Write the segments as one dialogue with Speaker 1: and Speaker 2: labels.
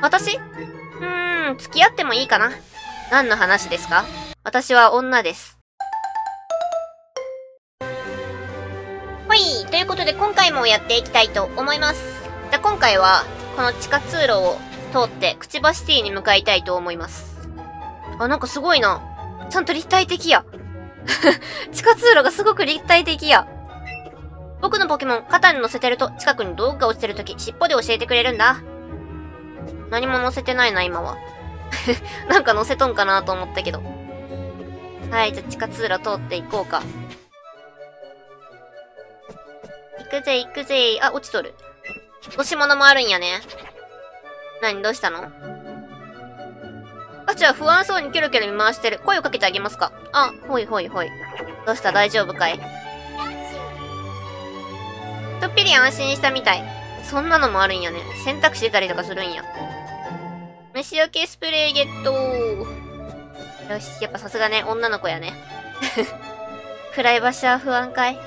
Speaker 1: 私？うーん、付き合ってもいいかな何の話ですか？私は女です。ほい、ということで今回もやっていきたいと思います。じゃ、今回は、この地下通路を通って、くちばシティに向かいたいと思います。あ、なんかすごいな。ちゃんと立体的や。地下通路がすごく立体的や。僕のポケモン、肩に乗せてると、近くに道具が落ちてるとき、尻尾で教えてくれるんだ。何も乗せてないな、今は。なんか乗せとんかなと思ったけど。はい、じゃあ地下通路通っていこうか。行くぜ、行くぜ。あ、落ちとる。落し物もあるんやね。何、どうしたの？あちは不安そうにキョロキョロ見回してる。声をかけてあげますかあ、ほいほいほい。どうした？大丈夫かい？とっぴり安心したみたい。そんなのもあるんやね。選択肢出たりとかするんや。虫除けスプレーゲットよし、やっぱさすがね、女の子やね。暗い場所は不安かい？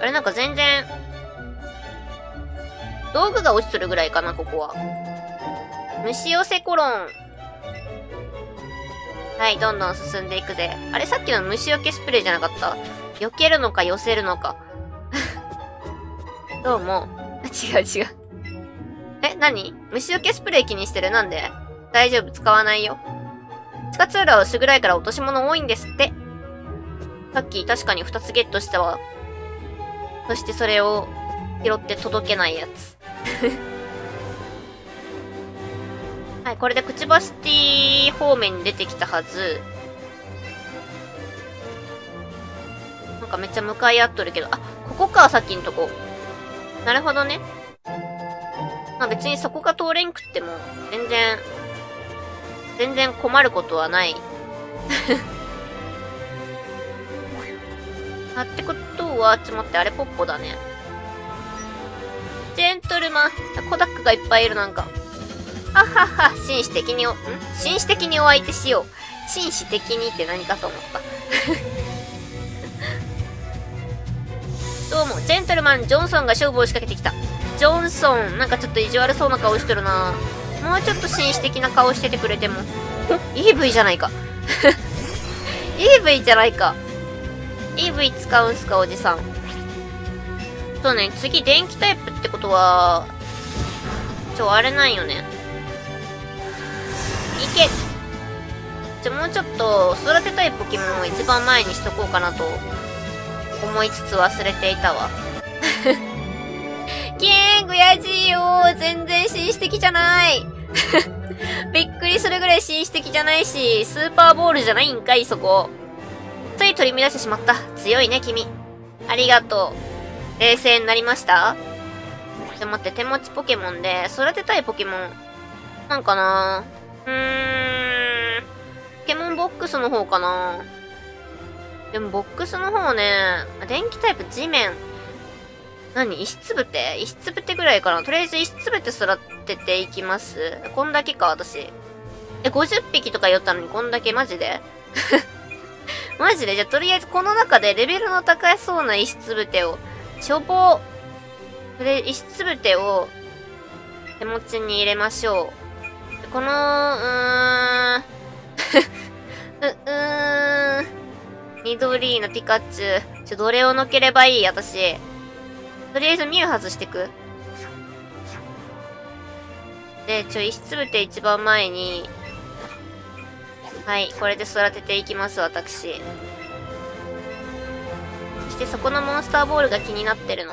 Speaker 1: あれなんか全然、道具が落ちとるぐらいかな、ここは。虫寄せコロン。はい、どんどん進んでいくぜ。あれさっきの虫除けスプレーじゃなかった？避けるのか寄せるのか。どうも。違う違う。え、何？虫除けスプレー気にしてる？なんで？大丈夫、使わないよ。地下通路は薄暗いから落とし物多いんですって。さっき確かに2つゲットしたわ。そしてそれを拾って届けないやつ。はい、これでくちばしティ方面に出てきたはず。なんかめっちゃ向かい合っとるけど、あ、ここか、さっきのとこ。なるほどね。まあ別にそこが通れんくっても、全然、全然困ることはない。あ、ってことは、ちょっと待って、あれポッポだね。ジェントルマン。コダックがいっぱいいる、なんか。あはは、紳士的にお、ん？紳士的にお相手しよう。紳士的にって何かと思った。どうも、ジェントルマン、ジョンソンが勝負を仕掛けてきた。ジョンソン、なんかちょっと意地悪そうな顔してるなもうちょっと紳士的な顔しててくれても。EV じゃないか。EV じゃないか。EV 使うんすか、おじさん。そうね、次電気タイプってことは、ちょ、あれなんよね。いけじゃ、もうちょっと育てたいポケモンを一番前にしとこうかなと思いつつ忘れていたわ。キーン悔しいよ全然紳士的じゃない びっくりするぐらい紳士的じゃないし、スーパーボールじゃないんかい、そこ。つい取り乱してしまった。強いね、君。ありがとう。冷静になりましたちょっと待って、手持ちポケモンで、育てたいポケモン。なんかなうーん。ポケモンボックスの方かなでもボックスの方ね、電気タイプ地面。何？石つぶて？石つぶてぐらいかな？とりあえず石つぶて育てていきます。こんだけか、私。え、50匹とか言ったのにこんだけ？マジで？マジで？じゃあとりあえずこの中でレベルの高そうな石つぶてを、処方、それ、石つぶてを手持ちに入れましょう。この、うーん、う、うーん、緑のピカチュウ。ちょ、どれをのければいい？私。とりあえずミュウ外してく。で、ちょ、石つぶて一番前に、はい、これで育てていきます、私。そしてそこのモンスターボールが気になってるの。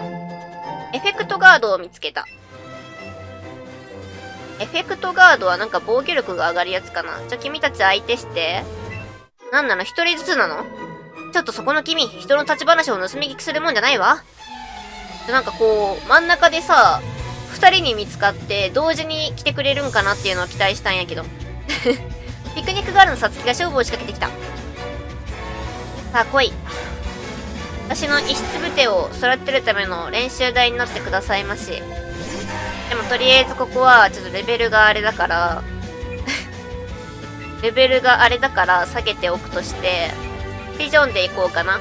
Speaker 1: エフェクトガードを見つけた。エフェクトガードはなんか防御力が上がるやつかな。じゃ、君たち相手して。なんなの？一人ずつなの？ちょっとそこの君、人の立ち話を盗み聞きするもんじゃないわ。で、なんかこう、真ん中でさ、二人に見つかって同時に来てくれるんかなっていうのを期待したんやけど。ピクニックガールのさつきが勝負を仕掛けてきた。さあ来い。私の石つぶてを育てるための練習台になってくださいまし。でもとりあえずここはちょっとレベルがあれだから レベルがあれだから下げておくとして、ピジョンでいこうかな。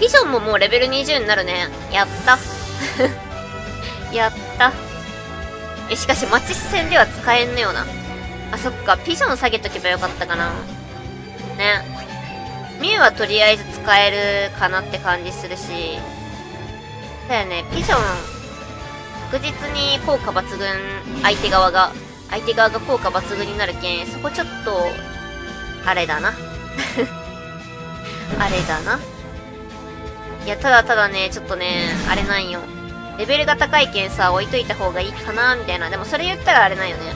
Speaker 1: ピジョンももうレベル20になるね。やった。やった。え、しかし、マチス戦では使えんのよな。あ、そっか。ピジョン下げとけばよかったかな。ね。ミュウはとりあえず使えるかなって感じするし。だよね。ピジョン、確実に効果抜群、相手側が。相手側が効果抜群になるけん、そこちょっと、あれだな。あれだな。いや、ただただね、ちょっとね、あれなんよ。レベルが高いけんさ、置いといた方がいいかな、みたいな。でもそれ言ったらあれなんよね。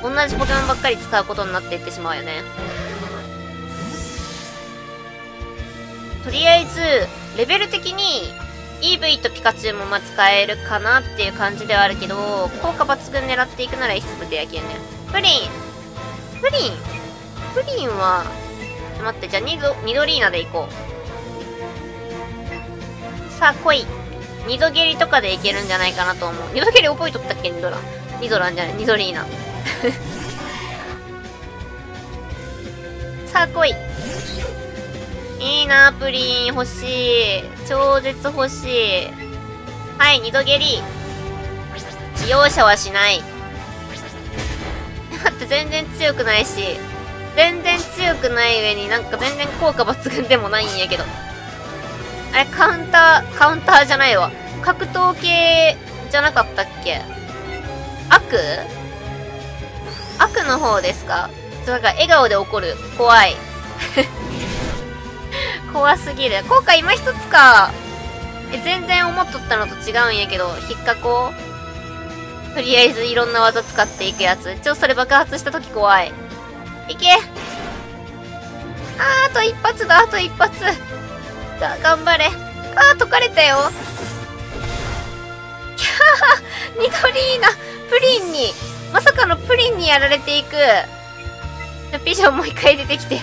Speaker 1: 同じポケモンばっかり使うことになっていってしまうよね。とりあえず、レベル的に、EV とピカチュウもまあ使えるかなっていう感じではあるけど、効果抜群狙っていくならイスプでやけんね。プリンプリンプリンは、待って、じゃあニド、ニドリーナで行こう。さあ、来い。二度蹴りとかでいけるんじゃないかなと思う。二度蹴り覚えとったっけ？ニドラ。ニドランじゃない、ニドリーナ。さあ来い。いいな、プリン。欲しい。超絶欲しい。はい、二度蹴り。使用者はしない。だって全然強くないし。全然強くない上になんか全然効果抜群でもないんやけど。あれ、カウンター、カウンターじゃないわ。格闘系じゃなかったっけ？悪？悪の方ですか？なんか笑顔で怒る。怖い。怖すぎる。効果今一つか。え、全然思っとったのと違うんやけど、引っかこう。とりあえずいろんな技使っていくやつ。ちょ、それ爆発した時怖い。いけあー、あと一発だ、あと一発。が、頑張れ。あー、解かれたよ。キャーニドリーナプリンにまさかのプリンにやられていく。ピジョンもう一回出てきて。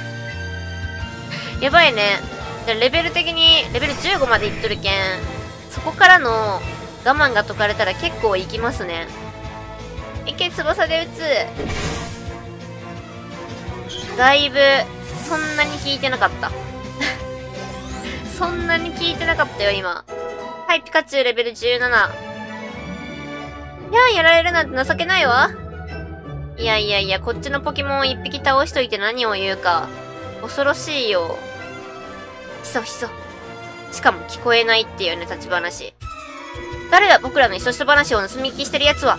Speaker 1: やばいね。レベル的に、レベル15までいっとるけん、そこからの我慢が解かれたら結構いきますね。一見翼で撃つ。だいぶ、そんなに効いてなかった。そんなに効いてなかったよ、今。はい、ピカチュウレベル17。いややられるなんて情けないわ。いやいやいや、こっちのポケモンを一匹倒しといて何を言うか。恐ろしいよ。ひそひそ。しかも聞こえないっていうね、立ち話。誰だ僕らのひそひそ話を盗み聞きしてる奴は。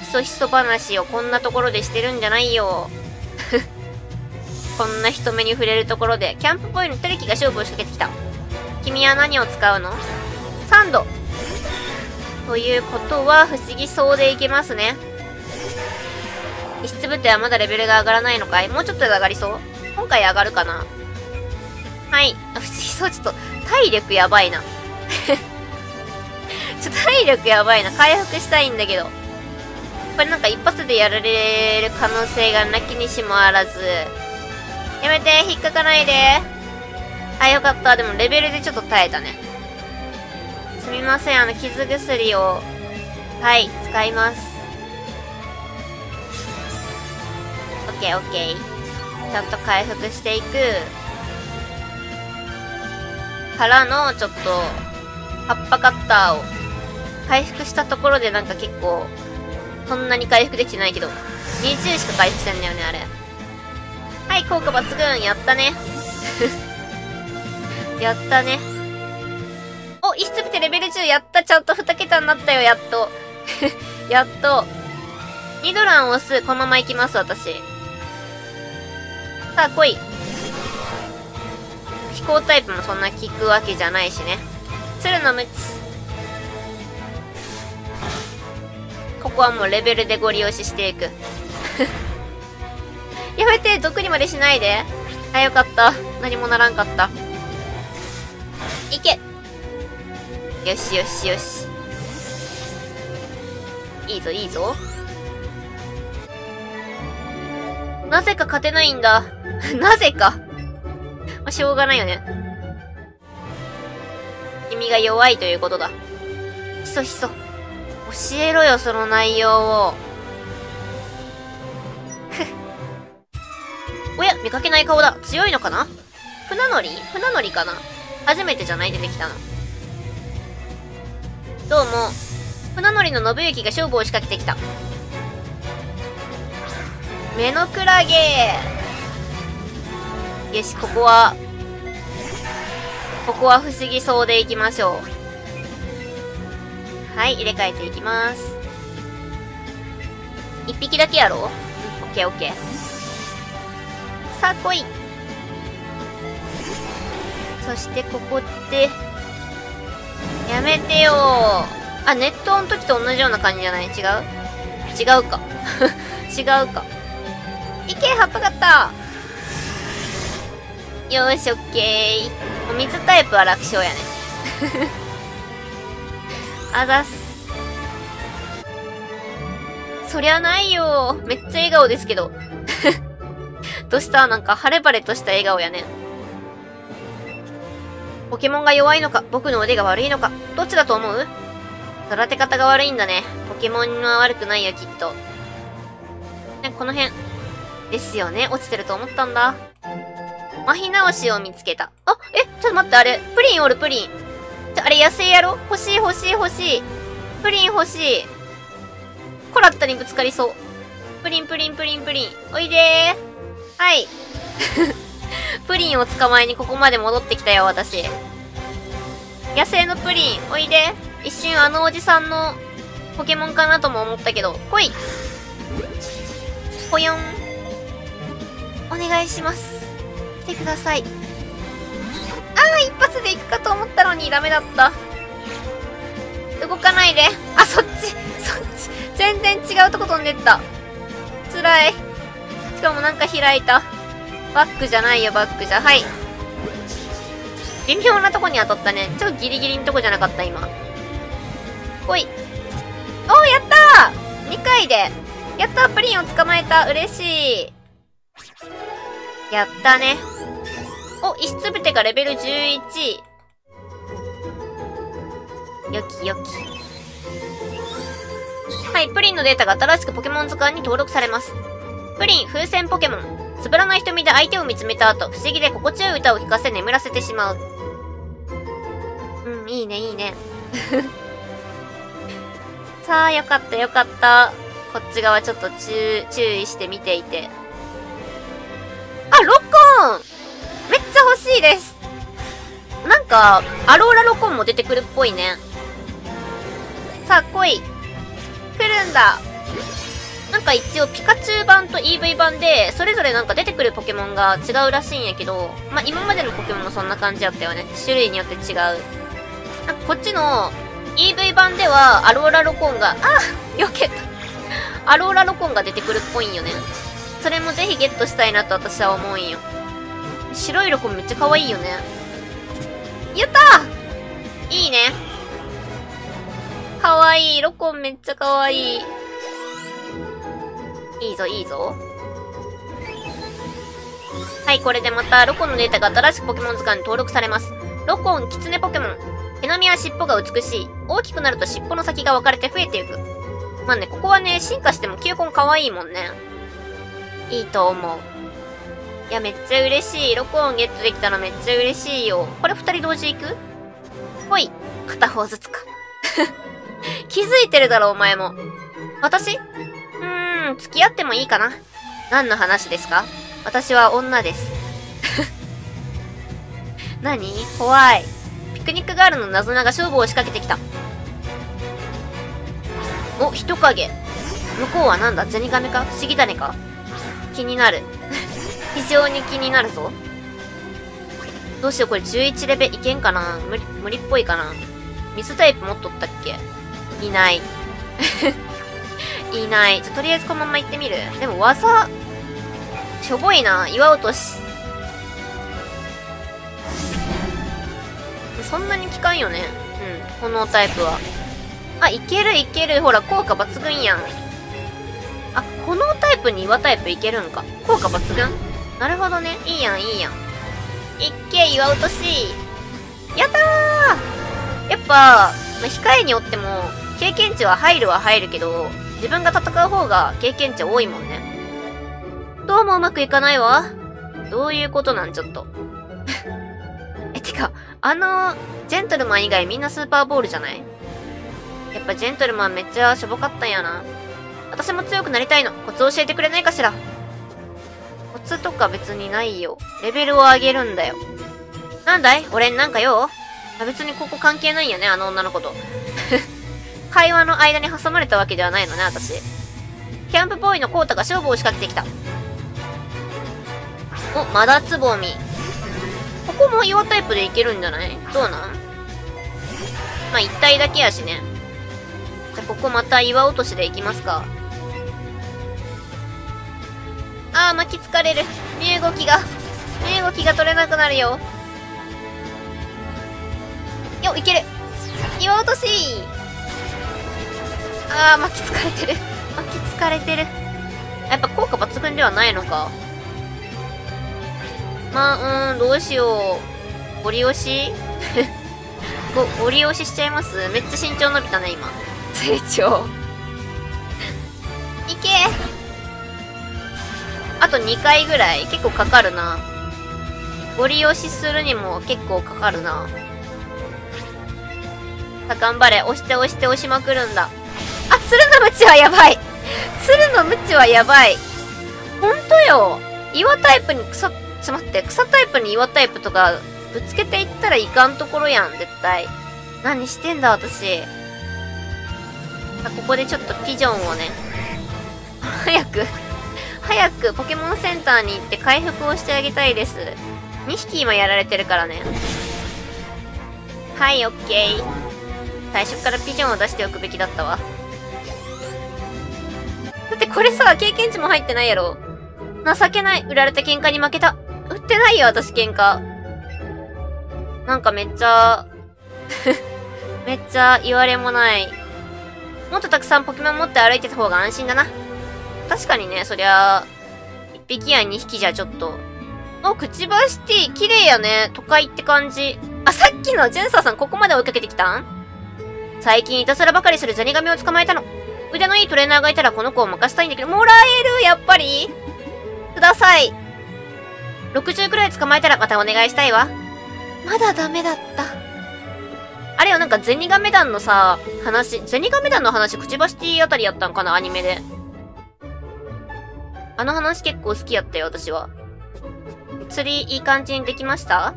Speaker 1: ひそひそ話をこんなところでしてるんじゃないよ。こんな人目に触れるところで、キャンプボーイのテレキが勝負を仕掛けてきた。君は何を使うの ?3 度。ということは、不思議そうでいけますね。遺失部隊はまだレベルが上がらないのかい？もうちょっとで上がりそう？今回上がるかな？はい。不思議そう。ちょっと、体力やばいな。ちょっと体力やばいな。回復したいんだけど。これなんか一発でやられる可能性がなきにしもあらず。やめて、引っかかないで。あ、よかった。でもレベルでちょっと耐えたね。すみません。あの、傷薬を。はい、使います。オッケーオッケー。ちゃんと回復していく。からの、ちょっと、葉っぱカッターを回復したところでなんか結構、そんなに回復できてないけど、20しか回復してんだよね、あれ。はい、効果抜群やったね。やったね。お、イスツブテレベル10やったちゃんと2桁になったよ、やっと。やっと。ニドラン押す。このまま行きます、私。さあ、来い。飛行タイプもそんな効くわけじゃないしね。鶴のムチ。ここはもうレベルでご利用ししていく。やめて、毒にまでしないで。あ、よかった。何もならんかった。いけよしよしよし。いいぞ、いいぞ。なぜか勝てないんだ。なぜか。まあ、しょうがないよね。君が弱いということだ。ひそひそ。教えろよ、その内容を。見かけない顔だ。強いのかな？船乗り？船乗りかな？初めてじゃない？出てきたの。どうも。船乗りの信行が勝負を仕掛けてきた。目のクラゲよし、ここは、ここは不思議そうでいきましょう。はい、入れ替えていきます。一匹だけやろう？オッケーオッケー。さあ来いそしてここって、やめてよあ、ネットの時と同じような感じじゃない？違う？違うか。違うか。いけ葉っぱったよし、オッケー。もう水タイプは楽勝やね。あざっす。そりゃないよ。めっちゃ笑顔ですけど。どうしたなんか晴れ晴れとした笑顔やねん。ポケモンが弱いのか、僕の腕が悪いのか、どっちだと思う？育て方が悪いんだね。ポケモンは悪くないよ、きっと。ね、この辺。ですよね。落ちてると思ったんだ。麻痺直しを見つけた。あ、え、ちょっと待って、あれ、プリンおる、プリン。ちょ、あれ、野生やろ？欲しい、欲しい、欲しい。プリン欲しい。コラッタにぶつかりそう。プリン、プリン、プリン、プリン。おいでー。はい。プリンを捕まえにここまで戻ってきたよ、私。野生のプリン、おいで。一瞬あのおじさんのポケモンかなとも思ったけど、来いぽよん。お願いします。来てください。ああ、一発で行くかと思ったのにダメだった。動かないで。あ、そっち、そっち。全然違うとこ飛んでった。辛い。しかもなんか開いた。バックじゃないよ、バックじゃ。はい。微妙なとこに当たったね。ちょっとギリギリのとこじゃなかった、今。ほい。おー、やったー !2 回で。やったプリンを捕まえた嬉しいやったね。お、石つぶてがレベル11。よきよき。はい、プリンのデータが新しくポケモン図鑑に登録されます。プリン、風船ポケモン。つぶらな瞳で相手を見つめた後、不思議で心地よい歌を聴かせ眠らせてしまう。うん、いいね、いいね。さあ、よかったよかった。こっち側ちょっと注意して見ていて。あ、ロコンめっちゃ欲しいですなんか、アローラロコンも出てくるっぽいね。さあ、来い。来るんだ。か一応ピカチュウ版と EV 版で、それぞれなんか出てくるポケモンが違うらしいんやけど、まあ、今までのポケモンもそんな感じやったよね。種類によって違う。なんかこっちの EV 版ではアローラロコンが、あ避けた。アローラロコンが出てくるっぽいんよね。それもぜひゲットしたいなと私は思うんよ。白いロコンめっちゃ可愛いよね。やったーいいね。可愛い。ロコンめっちゃ可愛い。いいぞ、いいぞ。はい、これでまた、ロコンのデータが新しくポケモン図鑑に登録されます。ロコン、キツネポケモン。毛並みは尻尾が美しい。大きくなると尻尾の先が分かれて増えていく。まあね、ここはね、進化しても球根可愛いもんね。いいと思う。いや、めっちゃ嬉しい。ロコンゲットできたらめっちゃ嬉しいよ。これ二人同時行く？ほい。片方ずつか。気づいてるだろ、お前も。私？うん、付き合ってもいいかな。何の話ですか？私は女です。何？怖い。ピクニックガールの謎なが勝負を仕掛けてきた。お、人影。向こうはなんだ？ゼニガメか？不思議種か？気になる。非常に気になるぞ。どうしよう、これ11レベいけんかな？無理、無理っぽいかな？水タイプ持っとったっけ？いない。いない。じゃ、とりあえずこのまま行ってみる。でも技、しょぼいな。岩落とし。そんなに効かんよね。うん。このタイプは。あ、いけるいける。ほら、効果抜群やん。あ、このタイプに岩タイプいけるんか。効果抜群？なるほどね。いいやん、いいやん。いっけ、岩落とし。やったーやっぱ、まあ、控えによっても、経験値は入るは入るけど、自分が戦う方が経験値多いもんね。どうもうまくいかないわ。どういうことなんちょっと。え、てか、あの、ジェントルマン以外みんなスーパーボールじゃない？やっぱジェントルマンめっちゃしょぼかったんやな。私も強くなりたいの。コツ教えてくれないかしら。コツとか別にないよ。レベルを上げるんだよ。なんだい？俺になんかよ、別にここ関係ないよね、あの女の子と。会話の間に挟まれたわけではないのね、私。キャンプボーイのコータが勝負を仕掛けてきた。お、まだつぼみ。ここも岩タイプでいけるんじゃない？どうなん？まあ、一体だけやしね。じゃ、ここまた岩落としでいきますか。あー、巻きつかれる。身動きが、身動きが取れなくなるよ。よ、いける。岩落としあー、巻きつかれてる。巻きつかれてる。やっぱ効果抜群ではないのか。まあ、うーん、どうしよう。ゴリ押し？ご、ゴリ押ししちゃいます？めっちゃ身長伸びたね、今。成長。いけあと2回ぐらい結構かかるな。ゴリ押しするにも結構かかるな。さあ、頑張れ。押して押して押しまくるんだ。鶴のムチはやばい。鶴のムチはやばい。ほんとよ。岩タイプに草、ちょっと待って、草タイプに岩タイプとか、ぶつけていったらいかんところやん、絶対。何してんだ、私。あ、ここでちょっとピジョンをね、早く、早くポケモンセンターに行って回復をしてあげたいです。2匹今やられてるからね。はい、オッケー。最初からピジョンを出しておくべきだったわ。だってこれさ、経験値も入ってないやろ。情けない。売られた喧嘩に負けた。売ってないよ、私喧嘩。なんかめっちゃ めっちゃ言われもない。もっとたくさんポケモン持って歩いてた方が安心だな。確かにね、そりゃ、1匹や2匹じゃちょっと。お、くちばしティ、綺麗やね。都会って感じ。あ、さっきのジェンサーさんここまで追いかけてきたん？最近いたずらばかりするザニガメを捕まえたの。腕のいいトレーナーがいたらこの子を任せたいんだけど、もらえる？やっぱり？ください。60くらい捕まえたらまたお願いしたいわ。まだダメだった。あれよ、なんかゼニガメ団のさ、話、ゼニガメ団の話、くちばしティあたりやったんかな、アニメで。あの話結構好きやったよ、私は。釣り、いい感じにできました？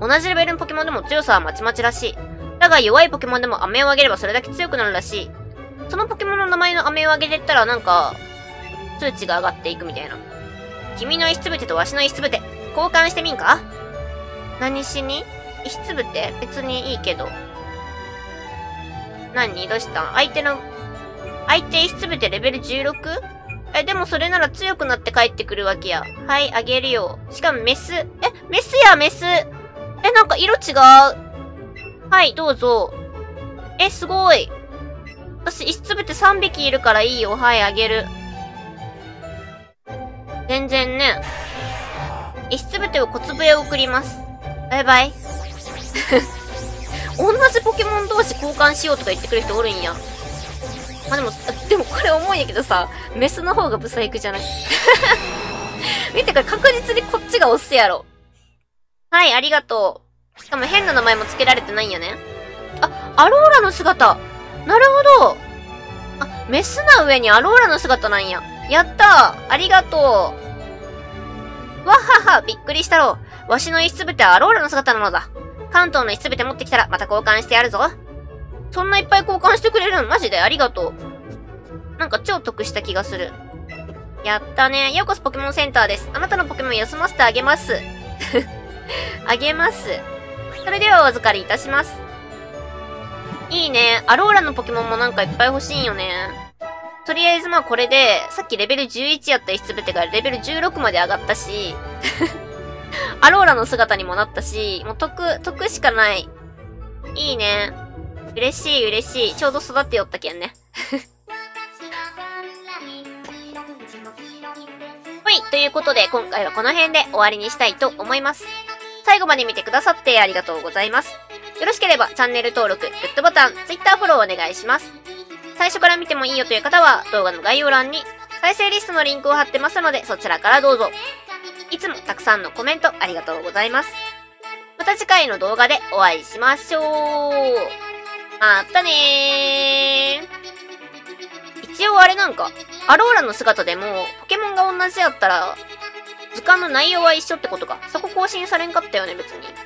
Speaker 1: 同じレベルのポケモンでも強さはまちまちらしい。だが弱いポケモンでも飴をあげればそれだけ強くなるらしい。そのポケモンの名前の飴をあげてったらなんか、数値が上がっていくみたいな。君の石つぶてとわしの石つぶて、交換してみんか？何しに？石つぶて別にいいけど。何？どうした？相手の、相手石つぶてレベル 16? え、でもそれなら強くなって帰ってくるわけや。はい、あげるよ。しかもメス。え、メスや、メス。え、なんか色違う。はい、どうぞ。え、すごい。私、石つぶて3匹いるからいいよ。はい、あげる。全然ね。石つぶてを小粒へ送ります。バイバイ。同じポケモン同士交換しようとか言ってくる人おるんや。まあ、でも、でもこれ思うんやけどさ、メスの方がブサイクじゃない？見てか確実にこっちが押すやろ。はい、ありがとう。しかも変な名前も付けられてないんやね。あ、アローラの姿。なるほど。あ、メスな上にアローラの姿なんや。やったーありがとうわははびっくりしたろう。わしの石つぶてはアローラの姿なのだ。関東の石つぶて持ってきたらまた交換してやるぞ。そんないっぱい交換してくれるのマジで？ありがとう。なんか超得した気がする。やったね。ようこそポケモンセンターです。あなたのポケモン休ませてあげます。あげます。それではお預かりいたします。いいね。アローラのポケモンもなんかいっぱい欲しいよね。とりあえずまあこれで、さっきレベル11やった石つぶてがレベル16まで上がったし、アローラの姿にもなったし、もう得、得しかない。いいね。嬉しい嬉しい。ちょうど育ってよったけんね。はい。ということで、今回はこの辺で終わりにしたいと思います。最後まで見てくださってありがとうございます。よろしければチャンネル登録、グッドボタン、Twitter フォローお願いします。最初から見てもいいよという方は、動画の概要欄に再生リストのリンクを貼ってますので、そちらからどうぞ。いつもたくさんのコメントありがとうございます。また次回の動画でお会いしましょう。またねー。一応あれなんか、アローラの姿でも、ポケモンが同じやったら、図鑑の内容は一緒ってことか。そこ更新されんかったよね、別に。